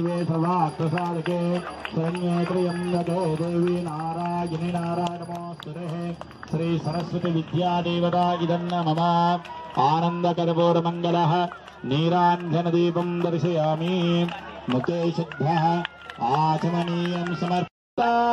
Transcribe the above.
प्रसादके शरण्ये त्र्यम्बके देवी नारायणि नारायणमोस्तुते श्री सरस्वती विद्यादेवता इदन्न मम आनन्दकर्पूरमङ्गलः। नीराञ्जनदीपं दर्शयामि। मुखे शुद्धः आचमनीयं समर्पिता